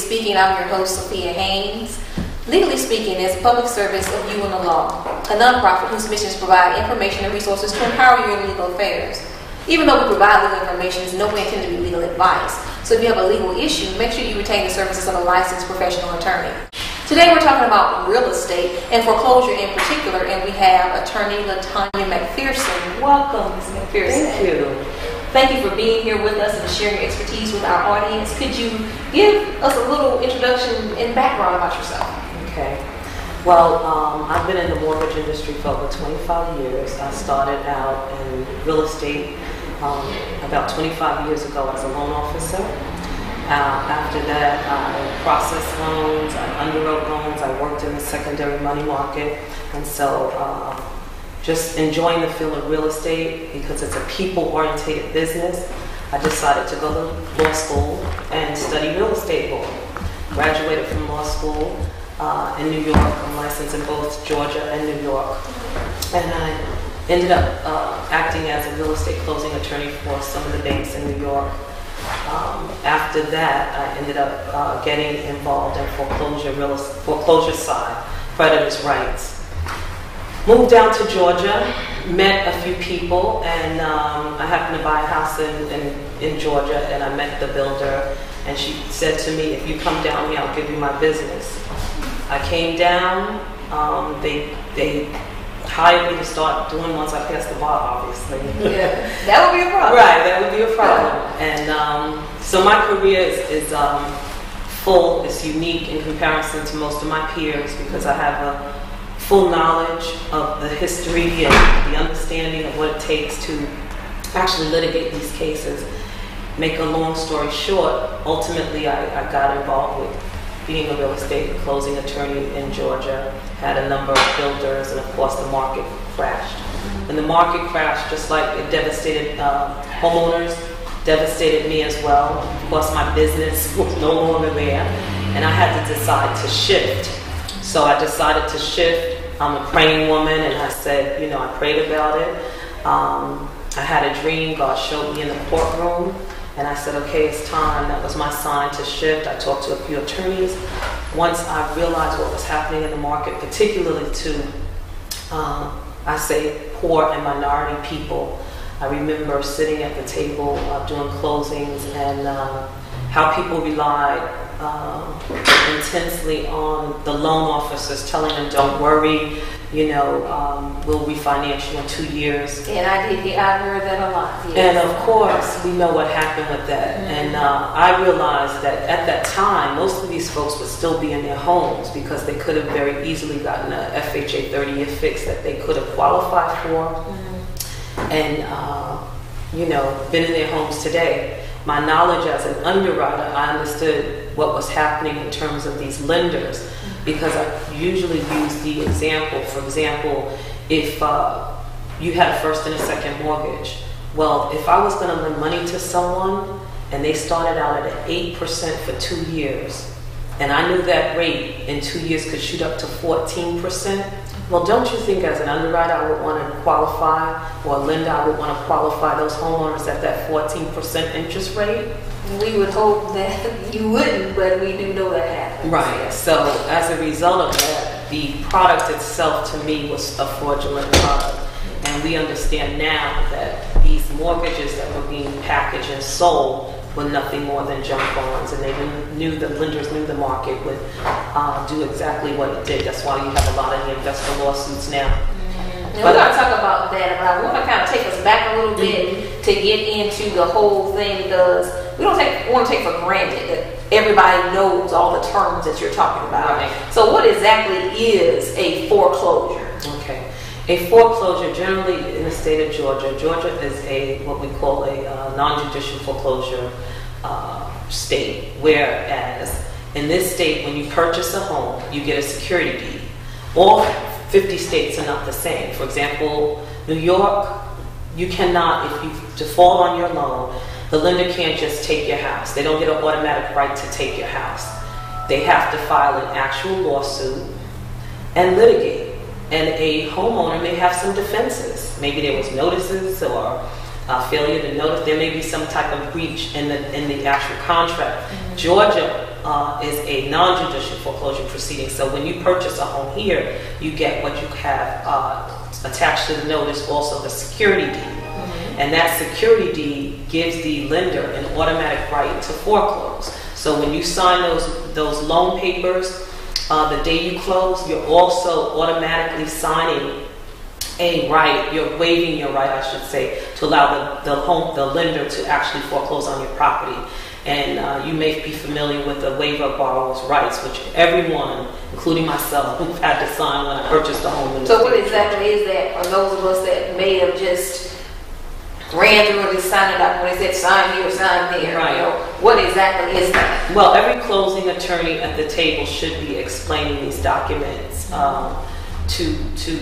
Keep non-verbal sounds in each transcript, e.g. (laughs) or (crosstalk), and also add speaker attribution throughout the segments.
Speaker 1: Speaking, I'm your host, Sophia Haynes. Legally Speaking is a public service of You and the Law, a nonprofit whose mission is to provide information and resources to empower you in legal affairs. Even though we provide legal information, it's no way intended to be legal advice. So if you have a legal issue, make sure you retain the services of a licensed professional attorney. Today we're talking about real estate and foreclosure in particular, and we have attorney Latanya McPherson. Welcome, Ms. McPherson.
Speaker 2: Thank you.
Speaker 1: Thank you for being here with us and sharing your expertise with our audience. Could you give us a little introduction and background about yourself?
Speaker 2: Okay. Well, um, I've been in the mortgage industry for over 25 years. I started out in real estate um, about 25 years ago as a loan officer. Uh, after that, I processed loans, I underwrote loans, I worked in the secondary money market, and so uh, just enjoying the field of real estate because it's a people-oriented business. I decided to go to law school and study real estate law. Graduated from law school uh, in New York. I'm licensed in both Georgia and New York. And I ended up uh, acting as a real estate closing attorney for some of the banks in New York. Um, after that, I ended up uh, getting involved in foreclosure, real, foreclosure side, creditors' rights. Moved down to Georgia, met a few people, and um, I happened to buy a house in, in, in, Georgia, and I met the builder, and she said to me, if you come down here, I'll give you my business. I came down, um, they, they hired me to start doing once I passed the bar, obviously.
Speaker 1: Yeah, that would be a problem.
Speaker 2: Right, that would be a problem. And um, so my career is, is um, full, it's unique in comparison to most of my peers because I have a full knowledge of the history and the understanding of what it takes to actually litigate these cases. Make a long story short, ultimately I, I got involved with being a real estate closing attorney in Georgia, had a number of builders, and of course the market crashed. When the market crashed, just like it devastated uh, homeowners, devastated me as well. Of course, my business (laughs) was no longer there, and I had to decide to shift. So I decided to shift I'm a praying woman, and I said, you know, I prayed about it. Um, I had a dream. God showed me in the courtroom, and I said, okay, it's time. That was my sign to shift. I talked to a few attorneys. Once I realized what was happening in the market, particularly to, um, I say, poor and minority people, I remember sitting at the table uh, doing closings and uh, how people relied um, intensely on the loan officers, telling them, "Don't worry, you know, um, we'll refinance you in two years."
Speaker 1: And I did. I heard that a lot.
Speaker 2: Yes. And of course, we know what happened with that. Mm-hmm. And uh, I realized that at that time, most of these folks would still be in their homes because they could have very easily gotten a FHA 30-year fix that they could have qualified for, mm-hmm. and uh, you know, been in their homes today my knowledge as an underwriter, I understood what was happening in terms of these lenders because I usually use the example. For example, if uh, you had a first and a second mortgage, well, if I was going to lend money to someone and they started out at 8% for two years, and I knew that rate in two years could shoot up to 14%, well, don't you think as an underwriter I would want to qualify, or a lender I would want to qualify those homeowners at that 14% interest rate?
Speaker 1: We would hope that (laughs) you wouldn't, but we do know that happens.
Speaker 2: Right. So as a result of that, the product itself to me was a fraudulent product. And we understand now that these mortgages that were being packaged and sold were nothing more than junk bonds, and they knew the lenders knew the market would uh, do exactly what it did. That's why you have a lot of the investor lawsuits now.
Speaker 1: Mm-hmm. But, we're going to talk about that, but I want to kind of take us back a little bit mm-hmm. to get into the whole thing because we don't take want to take for granted that everybody knows all the terms that you're talking about. Right. So, what exactly is a foreclosure?
Speaker 2: Okay. A foreclosure, generally in the state of Georgia, Georgia is a what we call a uh, non-judicial foreclosure uh, state. Whereas in this state, when you purchase a home, you get a security deed. All 50 states are not the same. For example, New York, you cannot, if you default on your loan, the lender can't just take your house. They don't get an automatic right to take your house. They have to file an actual lawsuit and litigate and a homeowner may have some defenses. Maybe there was notices or uh, failure to notice. There may be some type of breach in the in the actual contract. Mm-hmm. Georgia uh, is a non-judicial foreclosure proceeding. So when you purchase a home here, you get what you have uh, attached to the notice, also the security deed.
Speaker 1: Mm-hmm.
Speaker 2: And that security deed gives the lender an automatic right to foreclose. So when you sign those, those loan papers, uh, the day you close, you're also automatically signing a right, you're waiving your right, I should say, to allow the, the home, the lender to actually foreclose on your property. And uh, you may be familiar with the waiver of borrower's rights, which everyone, including myself, (laughs) had to sign when I purchased a home. In the
Speaker 1: So what exactly is that for those of us that may have just ran through and just signed it up when it said sign here, sign there? you know, What exactly is that?
Speaker 2: Well, every closing attorney at the table should be explaining these documents um, to, to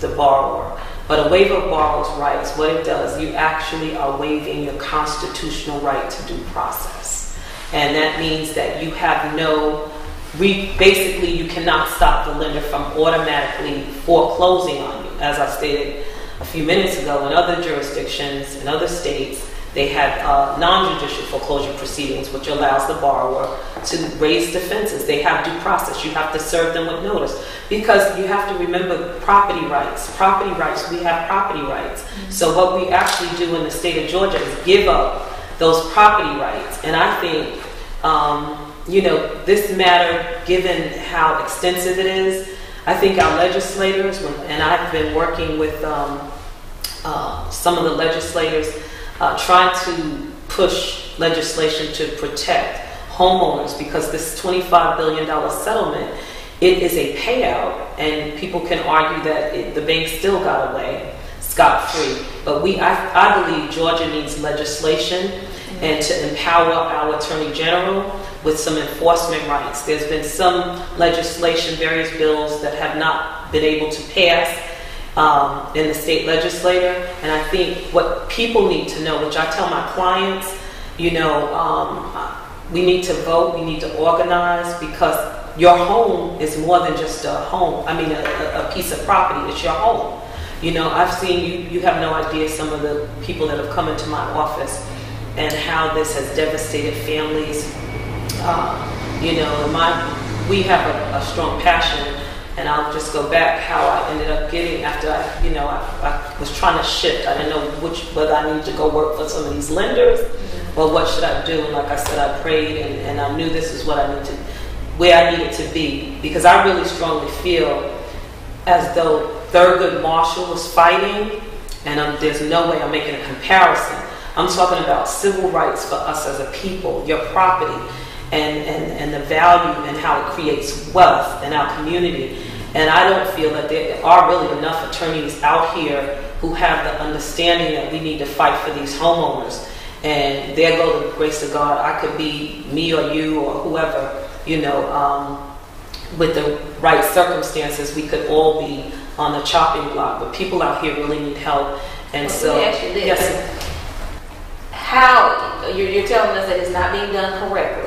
Speaker 2: the borrower. But a waiver of borrower's rights, what it does, you actually are waiving your constitutional right to due process. And that means that you have no, we, basically, you cannot stop the lender from automatically foreclosing on you. As I stated a few minutes ago, in other jurisdictions, in other states, they have uh, non-judicial foreclosure proceedings, which allows the borrower to raise defenses. They have due process. You have to serve them with notice because you have to remember property rights. Property rights. We have property rights. So what we actually do in the state of Georgia is give up those property rights. And I think, um, you know, this matter, given how extensive it is, I think our legislators, and I've been working with um, uh, some of the legislators uh, trying to push legislation to protect homeowners because this $25 billion settlement, it is a payout, and people can argue that it, the bank still got away scot-free. But we, I, I believe Georgia needs legislation and to empower our Attorney General with some enforcement rights. There's been some legislation, various bills that have not been able to pass um, in the state legislature. And I think what people need to know, which I tell my clients, you know, um, we need to vote, we need to organize because your home is more than just a home. I mean, a, a- piece of property. It's your home. You know, I've seen you. You have no idea some of the people that have come into my office and how this has devastated families. You know, my we have a, a strong passion, and I'll just go back how I ended up getting after I, you know, I, I was trying to shift. I didn't know which whether I needed to go work for some of these lenders, or what should I do. And like I said, I prayed, and, and I knew this is what I need to, where I needed to be, because I really strongly feel as though Thurgood Marshall was fighting, and um, there's no way I'm making a comparison. I'm talking about civil rights for us as a people, your property, and, and, and the value and how it creates wealth in our community. And I don't feel that there are really enough attorneys out here who have the understanding that we need to fight for these homeowners. And there go the grace of God. I could be me or you or whoever, you know, um, with the right circumstances, we could all be on the chopping block. But people out here really need help. And
Speaker 1: Well,
Speaker 2: so,
Speaker 1: let me ask you this.
Speaker 2: yes,
Speaker 1: How, you're, you're telling us that it's not being done correctly.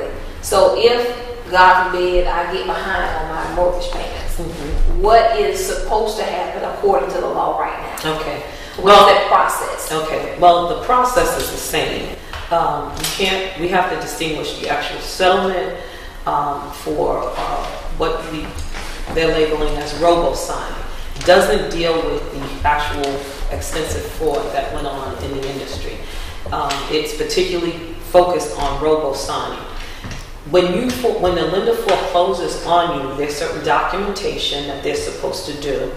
Speaker 1: So if, God forbid, I get behind on my mortgage payments,
Speaker 2: Mhm.
Speaker 1: what is supposed to happen according to the law right now?
Speaker 2: okay.
Speaker 1: What
Speaker 2: Well,
Speaker 1: that process?
Speaker 2: Okay, well, the process is the same. Um, you can't, we have to distinguish the actual settlement um, for uh, what we, they're labeling as robo-signing. Doesn't deal with the actual extensive fraud that went on in the industry. Um, it's particularly focused on robo-signing. When you, when the lender forecloses on you, there's certain documentation that they're supposed to do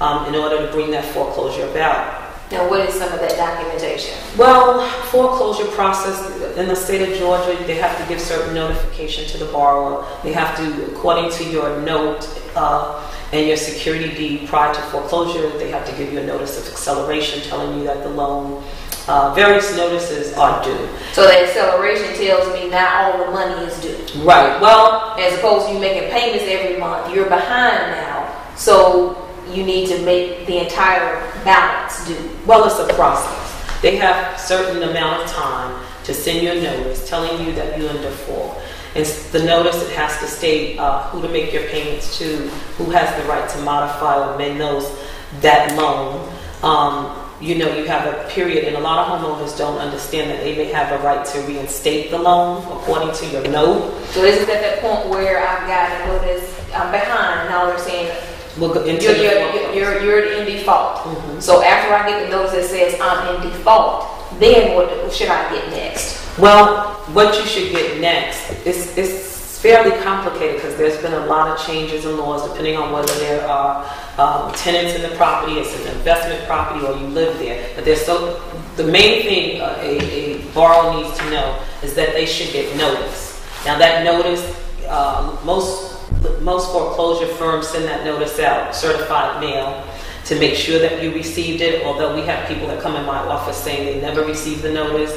Speaker 2: um, in order to bring that foreclosure about.
Speaker 1: Now, what is some of that documentation?
Speaker 2: Well, foreclosure process in the state of Georgia, they have to give certain notification to the borrower. They have to, according to your note uh, and your security deed prior to foreclosure, they have to give you a notice of acceleration telling you that the loan, uh, various notices are due.
Speaker 1: So the acceleration tells me not all the money is due.
Speaker 2: Right. Well,
Speaker 1: As opposed to you making payments every month, you're behind now. So you need to make the entire balance due.
Speaker 2: Well, it's a process. They have certain amount of time to send you a notice telling you that you're in default. It's the notice, it has to state uh, who to make your payments to, who has the right to modify or amend those, that loan. Um, you know, you have a period, and a lot of homeowners don't understand that they may have a right to reinstate the loan according to your note.
Speaker 1: So this is at that point where I've got a notice, I'm behind, now they're saying,
Speaker 2: go into
Speaker 1: you're, you're, you're, you're in default.
Speaker 2: Mhm.
Speaker 1: So after I get the notice that says I'm in default, then what should I get next?
Speaker 2: Well, what you should get next is it's fairly complicated because there's been a lot of changes in laws depending on whether there are um, tenants in the property, it's an investment property, or you live there. But there's so the main thing uh, a, a borrower needs to know is that they should get notice. Now that notice, uh, most most foreclosure firms send that notice out, certified mail, to make sure that you received it. Although we have people that come in my office saying they never received the notice.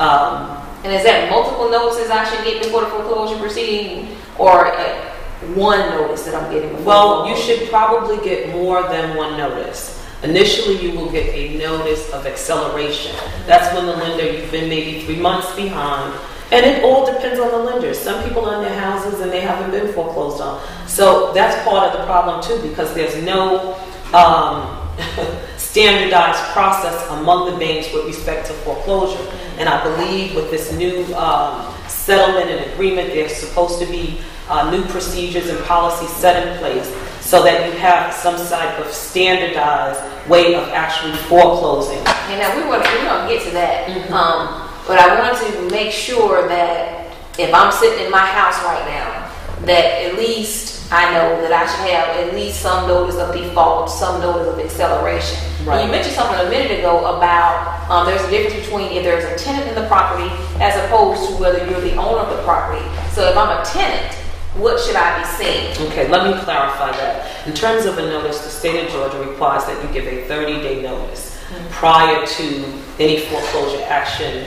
Speaker 2: Um,
Speaker 1: And is that multiple notices I should get before the foreclosure proceeding, or uh, one notice that I'm getting?
Speaker 2: Well, you should probably get more than one notice. Initially, you will get a notice of acceleration. That's when the lender, you've been maybe three months behind. And it all depends on the lender. Some people own their houses and they haven't been foreclosed on. So that's part of the problem too, because there's no um, (laughs) standardized process among the banks with respect to foreclosure. And I believe with this new um, settlement and agreement, there's supposed to be uh, new procedures and policies set in place so that you have some type of standardized way of actually foreclosing.
Speaker 1: And now we're gonna, we're gonna get to that.
Speaker 2: Mhm.
Speaker 1: Um, but I want to make sure that if I'm sitting in my house right now, that at least I know that I should have at least some notice of default, some notice of acceleration. And
Speaker 2: Right.
Speaker 1: you mentioned something a minute ago about, um, there's a difference between if there's a tenant in the property as opposed to whether you're the owner of the property. So if I'm a tenant, what should I be seeing?
Speaker 2: Okay, let me clarify that. In terms of a notice, the state of Georgia requires that you give a 30-day notice prior to any foreclosure action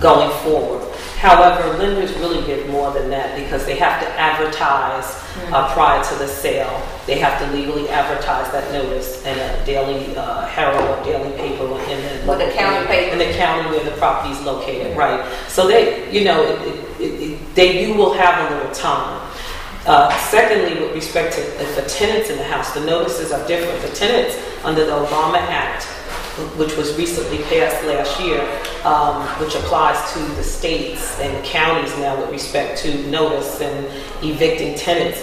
Speaker 2: going forward. However, lenders really give more than that because they have to advertise uh, prior to the sale. They have to legally advertise that notice in a daily uh, Herald or daily paper in the
Speaker 1: the county paper.
Speaker 2: in the county where the property is located, right? So they, you know, it, it, it, they you will have a little time. Uh, secondly, with respect to the tenants in the house, the notices are different. The tenants under the Obama Act, which was recently passed last year, um, which applies to the states and the counties now with respect to notice and evicting tenants.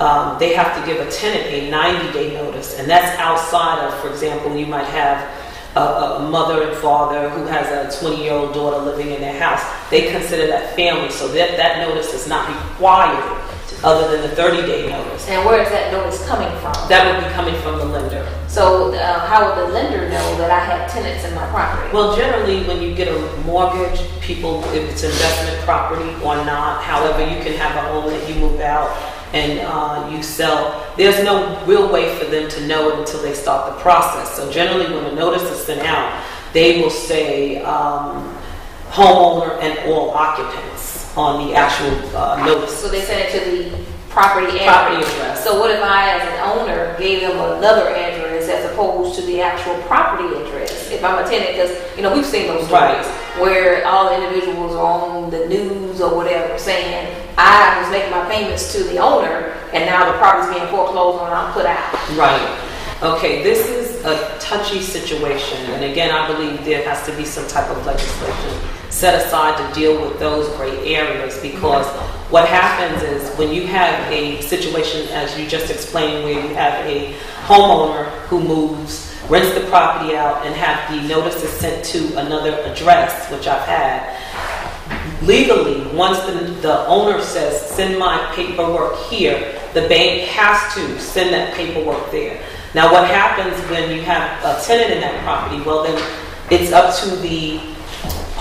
Speaker 2: Um, they have to give a tenant a 90-day notice, and that's outside of, for example, you might have a, a mother and father who has a 20-year-old daughter living in their house. They consider that family, so that that notice is not required other than the 30-day notice.
Speaker 1: And where is that notice coming from?
Speaker 2: That would be coming from the lender.
Speaker 1: So uh, how would the lender know that I have tenants in my property?
Speaker 2: Well, generally, when you get a mortgage, people, if it's investment property or not, however, you can have a home that you move out and uh, you sell. There's no real way for them to know it until they start the process. So generally, when a notice is sent out, they will say um, homeowner and all occupants on the actual uh, notice.
Speaker 1: So they send it to the property address.
Speaker 2: Property address.
Speaker 1: So what if I, as an owner, gave them another address as opposed to the actual property address? If I'm a tenant, because, you know, we've seen those
Speaker 2: Right.
Speaker 1: stories where all the individuals are on the news or whatever saying, I was making my payments to the owner and now the property's being foreclosed on I'm put out.
Speaker 2: Right. Okay, this is a touchy situation, and again, I believe there has to be some type of legislation set aside to deal with those gray areas because what happens is when you have a situation, as you just explained, where you have a homeowner who moves, rents the property out, and have the notices sent to another address, which I've had, legally, once the, the owner says, send my paperwork here, the bank has to send that paperwork there. Now, what happens when you have a tenant in that property? Well, then it's up to the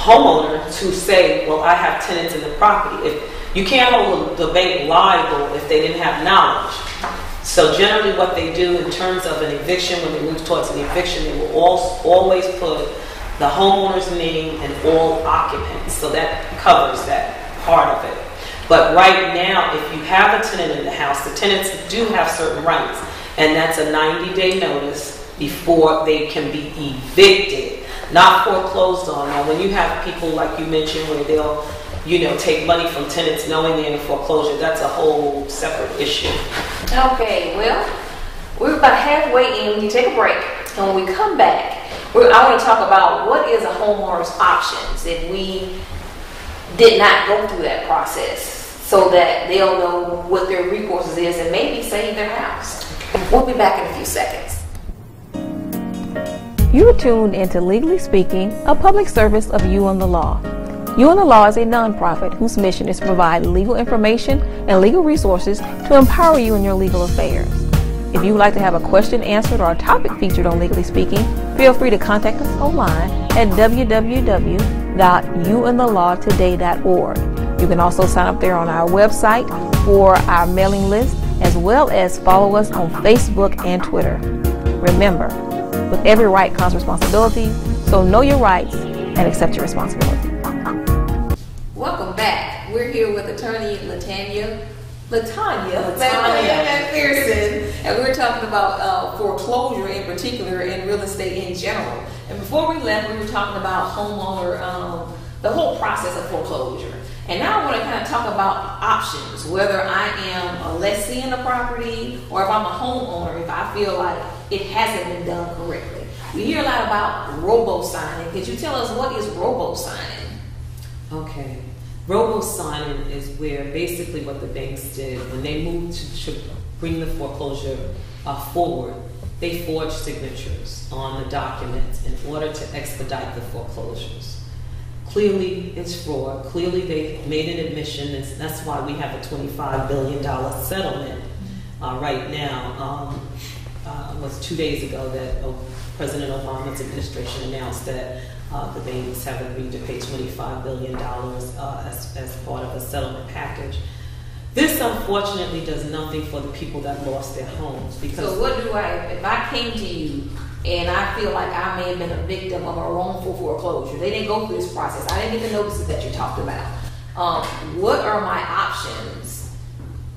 Speaker 2: homeowner to say, well, I have tenants in the property. If you can't hold the bank liable if they didn't have knowledge. So generally, what they do in terms of an eviction, when they move towards an eviction, they will al- always put the homeowner's name and all occupants. So that covers that part of it. But right now, if you have a tenant in the house, the tenants do have certain rights, and that's a 90-day notice before they can be evicted, not foreclosed on. Now, when you have people like you mentioned, where they'll, you know, take money from tenants knowing they're in foreclosure, that's a whole separate issue.
Speaker 1: Okay, well, we're about halfway in. We take a break. And when we come back, I want to talk about what is a homeowner's options if we did not go through that process so that they'll know what their recourses is and maybe save their house. We'll be back in a few seconds.
Speaker 3: You are tuned into Legally Speaking, a public service of You and the Law. You and the Law is a nonprofit whose mission is to provide legal information and legal resources to empower you in your legal affairs. If you would like to have a question answered or a topic featured on Legally Speaking, feel free to contact us online at www.youandthelawtoday.org. You can also sign up there on our website for our mailing list, as well as follow us on Facebook and Twitter. Remember, with every right comes responsibility, so know your rights and accept your responsibility.
Speaker 1: Welcome back. We're here with attorney Latanya. Latanya,
Speaker 2: Latanya.
Speaker 1: McPherson, and we're talking about uh, foreclosure in particular and real estate in general. And before we left, we were talking about homeowner, um, the whole process of foreclosure. And now I want to kind of talk about options, whether I am a lessee in a property or if I'm a homeowner, if I feel like it hasn't been done correctly. We hear a lot about robo signing. Could you tell us what is robo signing?
Speaker 2: Okay. Robo signing is where basically what the banks did when they moved to, to bring the foreclosure uh, forward, they forged signatures on the documents in order to expedite the foreclosures. Clearly, it's fraud. Clearly, they made an admission, and that's why we have a $25 billion settlement uh, right now. Um, uh, was two days ago that President Obama's administration announced that uh, the banks have agreed to pay $25 billion uh, as, as part of a settlement package. This unfortunately does nothing for the people that lost their homes because.
Speaker 1: So what do I? If I came to you and I feel like I may have been a victim of a wrongful foreclosure, they didn't go through this process. I didn't get the notices that you talked about. Um, what are my options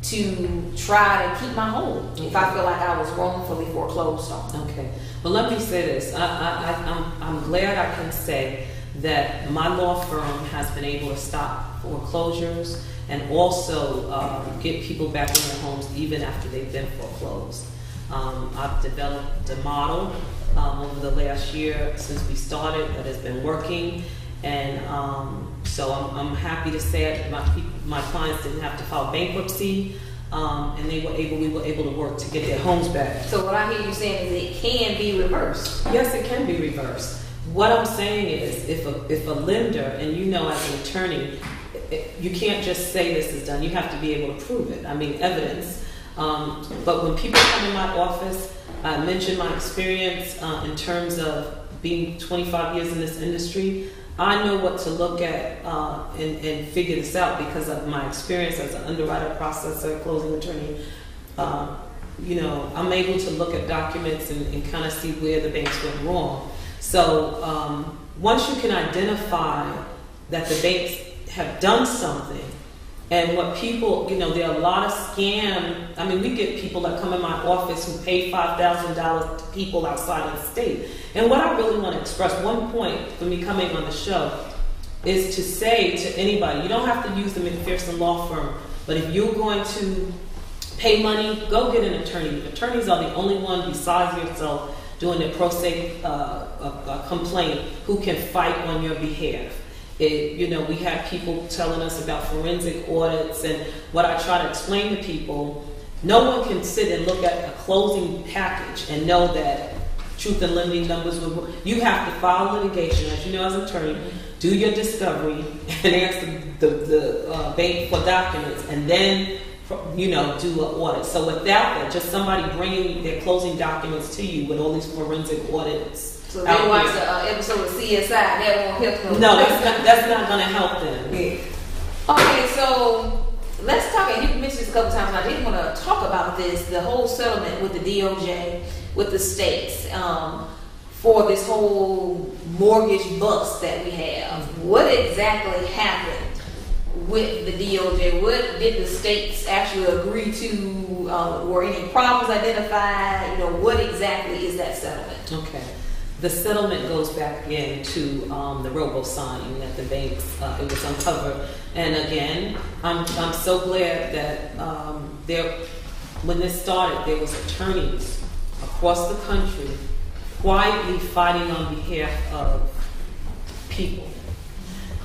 Speaker 1: to try to keep my home if I feel like I was wrongfully foreclosed on?
Speaker 2: Okay. Well, let me say this. I, I, I, I'm, I'm glad I can say that my law firm has been able to stop foreclosures and also um, get people back in their homes even after they've been foreclosed. Um, I've developed a model um, over the last year since we started that has been working, and um, so I'm, I'm, happy to say that my, my clients didn't have to file bankruptcy. Um, and they were able, we were able to work to get their homes back.
Speaker 1: So what I hear you saying is it can be reversed.
Speaker 2: Yes, it can be reversed. What I'm saying is, if a if a lender, and you know as an attorney, you can't just say this is done. You have to be able to prove it. I mean, evidence. Um, but when people come in my office, I mention my experience uh, in terms of being 25 years in this industry. I know what to look at uh, and, and, figure this out because of my experience as an underwriter, processor, closing attorney. Uh, you know, I'm able to look at documents and, and kind of see where the banks went wrong. So um, once you can identify that the banks have done something. And what people, you know, there are a lot of scam. I mean, we get people that come in my office who pay five thousand dollars to people outside of the state. And what I really want to express, one point for me coming on the show, is to say to anybody, you don't have to use the McPherson law firm, but if you're going to pay money, go get an attorney. Attorneys are the only one besides yourself doing a pro se uh, a, a complaint who can fight on your behalf. It, you know, we have people telling us about forensic audits, and what I try to explain to people, no one can sit and look at a closing package and know that truth and lending numbers would. You have to file litigation, as you know, as an attorney, do your discovery, (laughs) and ask the, the, the uh, bank for documents, and then you know, do an audit. So without that, just somebody bringing their closing documents to you with all these forensic audits
Speaker 1: so they watch the uh, episode of CSI. That won't help them.
Speaker 2: No, that's not, that's not going to help them.
Speaker 1: Yeah. Okay, so let's talk. And you mentioned this a couple times. And I didn't want to talk about this. The whole settlement with the DOJ, with the states, um, for this whole mortgage bust that we have. What exactly happened with the DOJ? What did the states actually agree to? Uh, were any problems identified? You know, what exactly is that settlement?
Speaker 2: Okay. The settlement goes back again to um, the robo signing that the banks, uh, it was uncovered. And again, I'm, I'm so glad that um, there, when this started, there was attorneys across the country quietly fighting on behalf of people.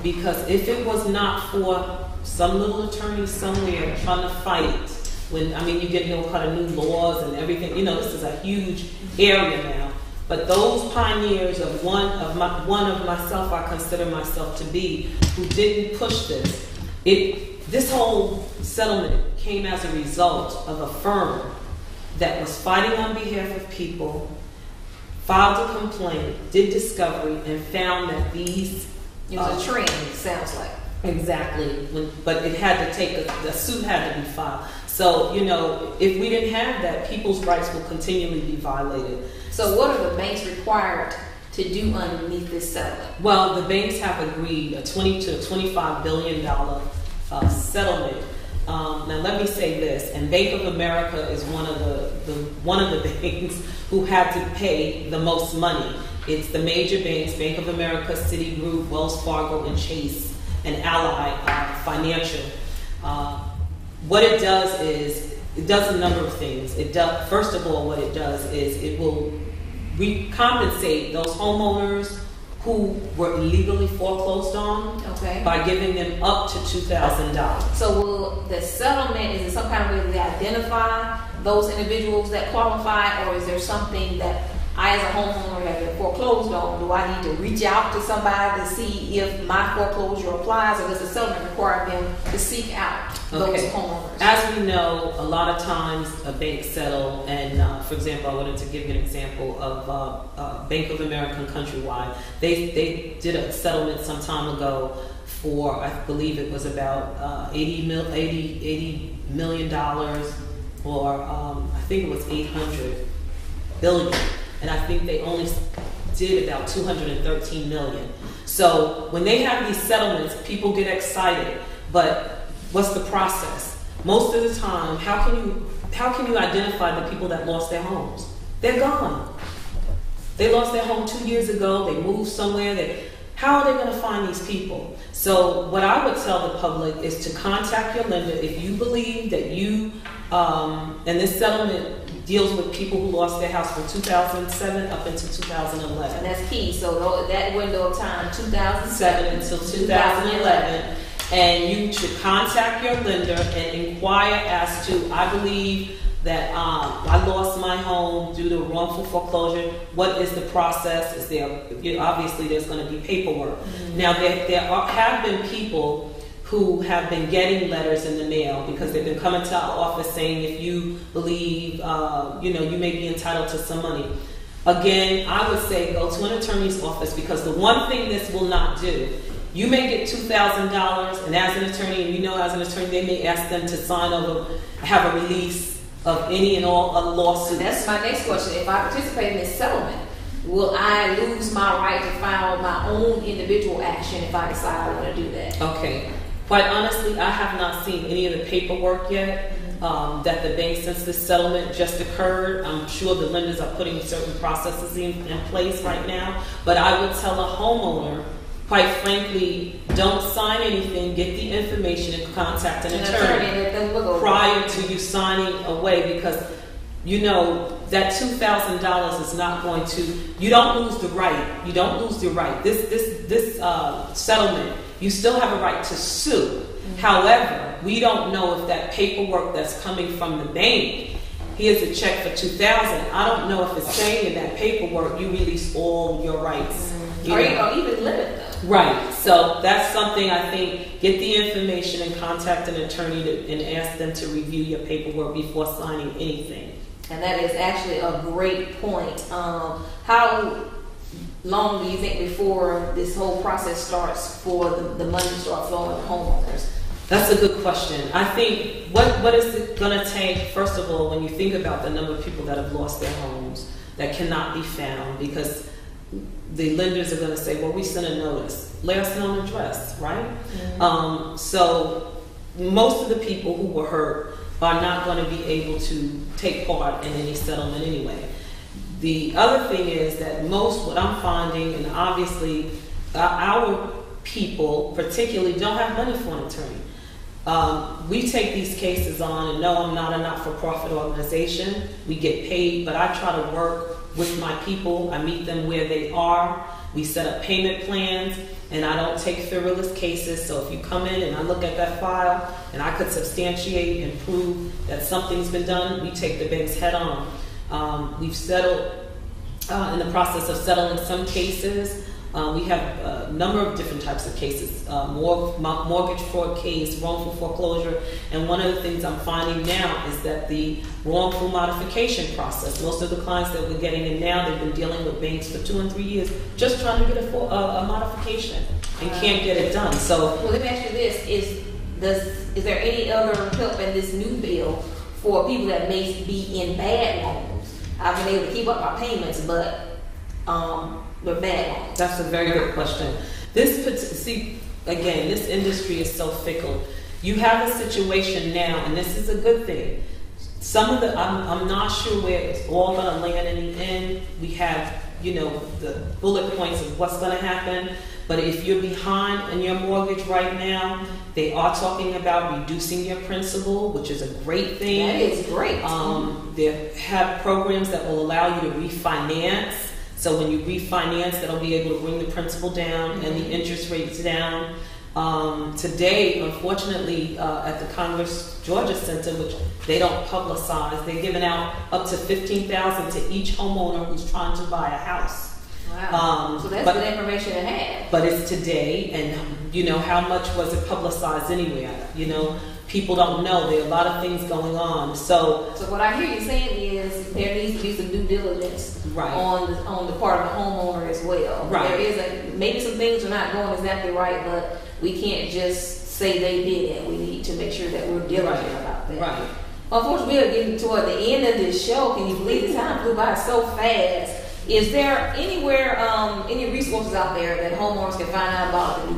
Speaker 2: Because if it was not for some little attorney somewhere trying to fight, when I mean you get all kind of new laws and everything, you know, this is a huge area now. But those pioneers of one of my one of myself, I consider myself to be, who didn't push this. It this whole settlement came as a result of a firm that was fighting on behalf of people, filed a complaint, did discovery, and found that these
Speaker 1: It was a uh, trend, it sounds like.
Speaker 2: Exactly, When- but it had to take, a- the suit had to be filed. So, you know, if we didn't have that, people's rights will continually be violated.
Speaker 1: So what are the banks required to do underneath this settlement?
Speaker 2: Well, the banks have agreed a 20 to 25 billion dollar uh, settlement. Um, now, let me say this, and Bank of America is one of the, the one of the (laughs) banks who had to pay the most money. It's the major banks: Bank of America, Citigroup, Wells Fargo, and Chase, and Ally uh, Financial. Uh, what it does is it does a number of things. It does first of all, what it does is it will recompensate those homeowners who were illegally foreclosed on
Speaker 1: Okay.
Speaker 2: by giving them up to two thousand dollars.
Speaker 1: So will the settlement, is it some kind of way that they identify those individuals that qualify, or is there something that I as a homeowner have been foreclosed on, do I need to reach out to somebody to see if my foreclosure applies, or does the settlement require them to seek out those
Speaker 2: Okay.
Speaker 1: homeowners?
Speaker 2: As we know, a lot of times a bank settle, and uh, for example, I wanted to give you an example of uh, uh, Bank of America and Countrywide. They they did a settlement some time ago for I believe it was about uh, 80 mil 80 80 million dollars, or um, I think it was 800 billion, and I think they only did about 213 million. So when they have these settlements, people get excited, but what's the process? Most of the time, how can you how can you identify the people that lost their homes? They're gone. They lost their home two years ago. They moved somewhere. They, how are they going to find these people? So what I would tell the public is to contact your lender if you believe that you um, and this settlement deals with people who lost their house from 2007 up into 2011
Speaker 1: And that's key, so that window of time, two thousand
Speaker 2: seven
Speaker 1: seven
Speaker 2: until 2011, and you should contact your lender and inquire as to, I believe that um, I lost my home due to wrongful foreclosure. What is the process? Is there, you know, obviously there's going to be paperwork. Now, there, there are, have been people who have been getting letters in the mail because they've been coming to our office saying if you believe, uh, you know, you may be entitled to some money. Again, I would say go to an attorney's office because the one thing this will not do, you may get two thousand dollars, and as an attorney, and you know as an attorney, they may ask them to sign over, have a release of any and all a lawsuit.
Speaker 1: that's my next question. If I participate in this settlement, will I lose my right to file my own individual action if I decide I want to do that?
Speaker 2: Okay. Quite honestly, I have not seen any of the paperwork yet um, that the bank, since this settlement just occurred, I'm sure the lenders are putting certain processes in, in place right now. But I would tell a homeowner, quite frankly, don't sign anything, get the information and contact an
Speaker 1: An
Speaker 2: attorney
Speaker 1: and let them look over. it.
Speaker 2: prior to you signing away because you know that two thousand dollars is not going to you don't lose the right you don't lose the right this this this uh, settlement you still have a right to sue however we don't know if that paperwork that's coming from the bank here's a check for 2000 i don't know if it's saying in that paperwork you release all your rights you
Speaker 1: Or,
Speaker 2: know.
Speaker 1: or even limit them.
Speaker 2: Right. So that's something I think. Get the information and contact an attorney to, and ask them to review your paperwork before signing anything.
Speaker 1: And that is actually a great point. Um, how long do you think before this whole process starts for the, the money to start flowing to homeowners?
Speaker 2: That's a good question. I think what what is it going to take? First of all, when you think about the number of people that have lost their homes that cannot be found because the lenders are going to say, "Well, we sent a notice. Let us know an address, right?" Um, so most of the people who were hurt are not going to be able to take part in any settlement anyway. The other thing is that most, what I'm finding, and obviously uh, our people particularly don't have money for an attorney. Um, we take these cases on, and no, I'm not a not-for-profit organization. We get paid, but I try to work with my people. I meet them where they are. We set up payment plans, and I don't take frivolous cases. So if you come in and I look at that file, and I could substantiate and prove that something's been done, we take the banks head on. Um, we've settled uh, in the process of settling some cases. Uh, we have a number of different types of cases uh, mor- mortgage fraud case, wrongful foreclosure, and one of the things I'm finding now is that the wrongful modification process, most of the clients that we're getting in now, they've been dealing with banks for two and three years just trying to get a, for- a, a modification and can't get it done. So,
Speaker 1: Well, let me ask you this: Is does is there any other help in this new bill for people that may be in bad loans? I've been able to keep up my payments, but um.
Speaker 2: That's a very good question. This see again, this industry is so fickle. You have a situation now, and this is a good thing. Some of the I'm, I'm not sure where it's all going to land in the end. We have you know the bullet points of what's going to happen. But if you're behind in your mortgage right now, they are talking about reducing your principal, which is a great thing.
Speaker 1: That is great.
Speaker 2: Um, they have programs that will allow you to refinance. So when you refinance, that'll be able to bring the principal down and the interest rates down. Um, today, unfortunately, uh, at the Congress Georgia Center, which they don't publicize, they're giving out up to fifteen thousand to each homeowner who's trying to buy a house.
Speaker 1: wow.
Speaker 2: um,
Speaker 1: so that's
Speaker 2: but-
Speaker 1: good information to have.
Speaker 2: But it's today, and you know how much was it publicized anywhere? You know, people don't know. There are a lot of things going on. So
Speaker 1: So what I hear you saying is there needs to be some due diligence
Speaker 2: Right.
Speaker 1: on on the part of the homeowner as well.
Speaker 2: Right.
Speaker 1: There is a maybe some things are not going exactly right, but we can't just say they did it. We need to make sure that we're diligent
Speaker 2: Right.
Speaker 1: about that.
Speaker 2: Right.
Speaker 1: Unfortunately, we are getting toward the end of this show. Can you believe the time flew by so fast? Is there anywhere, um, any resources out there that homeowners can find out about the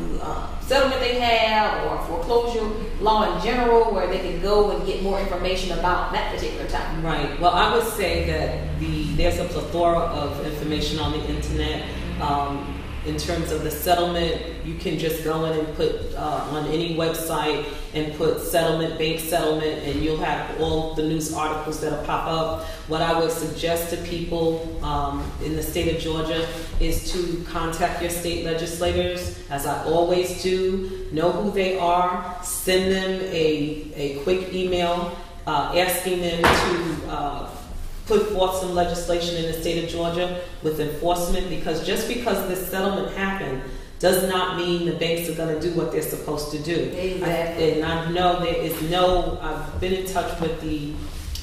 Speaker 1: settlement they have or foreclosure law in general, where they can go and get more information about that particular topic?
Speaker 2: Right. Well, I would say that the there's a plethora of information on the internet. Um, in terms of the settlement, you can just go in and put uh, on any website and put settlement, bank settlement, and you'll have all the news articles that'll pop up. What I would suggest to people um, in the state of Georgia is to contact your state legislators, as I always do. Know who they are. Send them a, a quick email uh, asking them to uh, put forth some legislation in the state of Georgia with enforcement because just because this settlement happened does not mean the banks are going to do what they're supposed to do.
Speaker 1: Exactly.
Speaker 2: I, and I know there is no, I've been in touch with the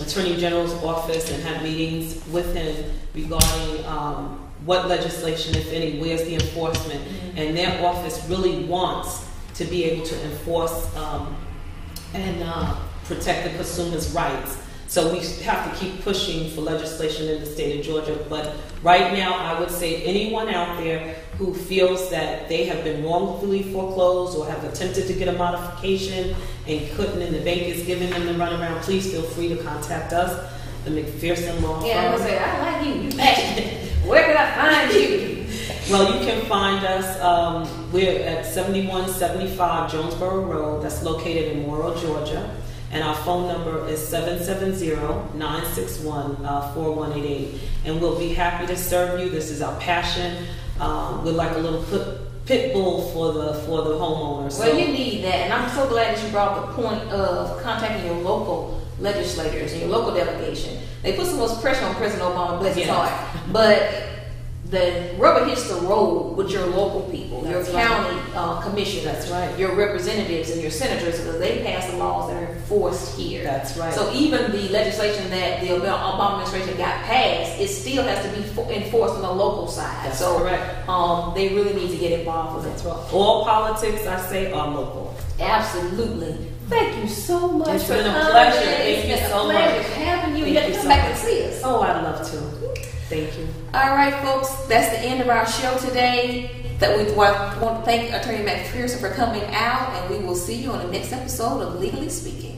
Speaker 2: Attorney General's office and had meetings with him regarding um, what legislation, if any, where's the enforcement. And their office really wants to be able to enforce um, and uh, protect the consumer's rights. So we have to keep pushing for legislation in the state of Georgia. But right now, I would say anyone out there who feels that they have been wrongfully foreclosed or have attempted to get a modification and couldn't, and the bank is giving them the runaround, please feel free to contact us, the McPherson Law Firm.
Speaker 1: Yeah, I'm
Speaker 2: Firm.
Speaker 1: gonna say I like you. You. Where can I find you? (laughs)
Speaker 2: Well, you can find us. Um, we're at 7175 Jonesboro Road. That's located in Morrow, Georgia. And our phone number is 770-961-4188. And we'll be happy to serve you. This is our passion. Um, we're like a little pit, pit bull for the for the homeowner. So
Speaker 1: Well, you need that, and I'm so glad that you brought the point of contacting your local legislators and your local delegation. They put so much pressure on President Obama, bless his heart, but the rubber hits the road with your local people,
Speaker 2: That's
Speaker 1: your
Speaker 2: right.
Speaker 1: county uh, commissioners,
Speaker 2: That's right.
Speaker 1: your representatives and your senators, because they pass the laws that are enforced here.
Speaker 2: That's right.
Speaker 1: So even the legislation that the Obama administration got passed, it still has to be fo- enforced on the local side.
Speaker 2: That's
Speaker 1: so
Speaker 2: correct.
Speaker 1: Um, they really need to get involved with
Speaker 2: That's
Speaker 1: that.
Speaker 2: right. All politics, I say, are local.
Speaker 1: Absolutely. Thank you so much
Speaker 2: It's
Speaker 1: for
Speaker 2: been a pleasure. Thank you so
Speaker 1: pleasure
Speaker 2: much.
Speaker 1: having you.
Speaker 2: Thank
Speaker 1: you have to come
Speaker 2: so
Speaker 1: back
Speaker 2: much.
Speaker 1: and see us.
Speaker 2: Oh, I'd love to. Thank you.
Speaker 1: All right, folks. That's the end of our show today. That we want to thank Attorney Matt McPherson for coming out, and we will see you on the next episode of Legally Speaking.